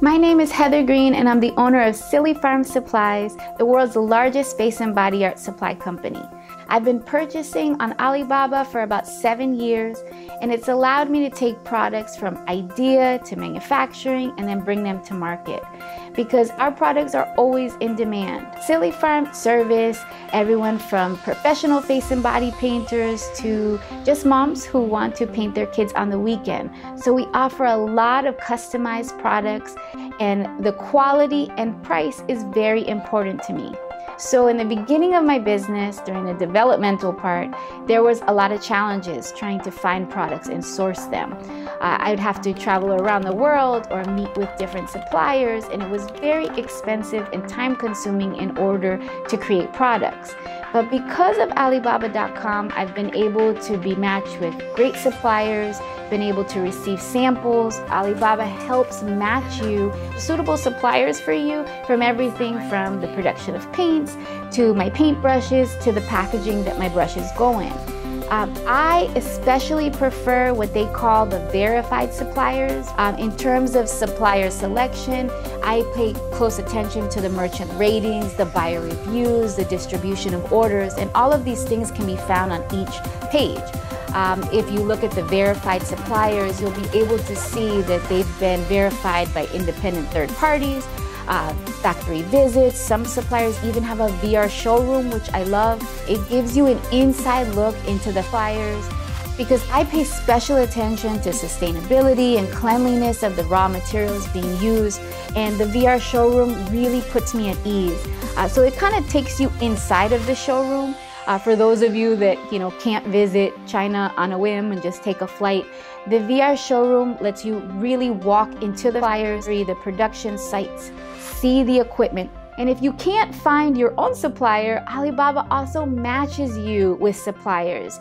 My name is Heather Green and I'm the owner of Silly Farm Supplies, the world's largest face and body art supply company. I've been purchasing on Alibaba for about seven years, and it's allowed me to take products from idea to manufacturing and then bring them to market because our products are always in demand. Silly Farm service everyone from professional face and body painters to just moms who want to paint their kids on the weekend. So we offer a lot of customized products, and the quality and price is very important to me. So, in the beginning of my business, during the developmental part, there was a lot of challenges trying to find products and source them. Uh, I'd have to travel around the world or meet with different suppliers, and it was very expensive and time consuming in order to create products. But because of Alibaba.com, I've been able to be matched with great suppliers, been able to receive samples. Alibaba helps match you suitable suppliers for you from everything from the production of to my paint brushes to the packaging that my brushes go in. Um, I especially prefer what they call the verified suppliers. Um, in terms of supplier selection, I pay close attention to the merchant ratings, the buyer reviews, the distribution of orders, and all of these things can be found on each page. Um, if you look at the verified suppliers, you'll be able to see that they've been verified by independent third parties uh, factory visits. Some suppliers even have a VR showroom, which I love. It gives you an inside look into the fires because I pay special attention to sustainability and cleanliness of the raw materials being used, and the VR showroom really puts me at ease. Uh, so it kind of takes you inside of the showroom. Uh, for those of you that you know can't visit China on a whim and just take a flight, the VR showroom lets you really walk into the flyers, the production sites, see the equipment. And if you can't find your own supplier, Alibaba also matches you with suppliers.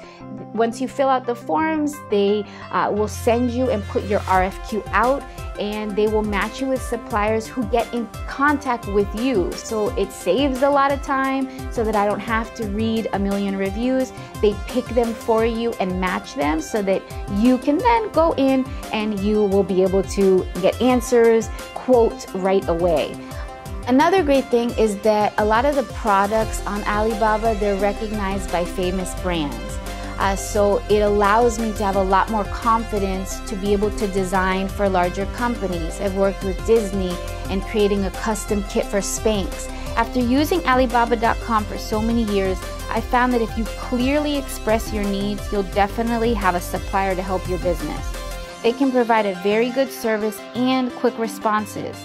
Once you fill out the forms, they uh, will send you and put your RFQ out and they will match you with suppliers who get in contact with you. So it saves a lot of time so that I don't have to read a million reviews. They pick them for you and match them so that you can then go in and you will be able to get answers, quote right away. Another great thing is that a lot of the products on Alibaba, they're recognized by famous brands. Uh, so it allows me to have a lot more confidence to be able to design for larger companies. I've worked with Disney and creating a custom kit for Spanx. After using Alibaba.com for so many years, I found that if you clearly express your needs, you'll definitely have a supplier to help your business. They can provide a very good service and quick responses.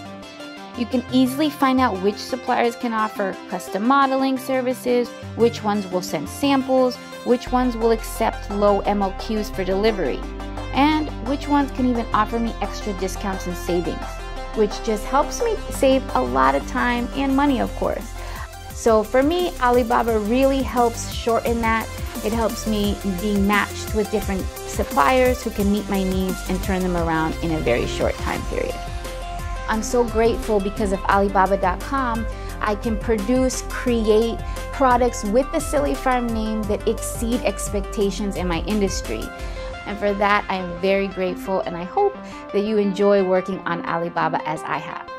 You can easily find out which suppliers can offer custom modeling services, which ones will send samples, which ones will accept low MOQs for delivery, and which ones can even offer me extra discounts and savings, which just helps me save a lot of time and money, of course. So for me, Alibaba really helps shorten that. It helps me being matched with different suppliers who can meet my needs and turn them around in a very short time period. I'm so grateful because of Alibaba.com. I can produce, create products with the Silly Farm name that exceed expectations in my industry. And for that, I am very grateful and I hope that you enjoy working on Alibaba as I have.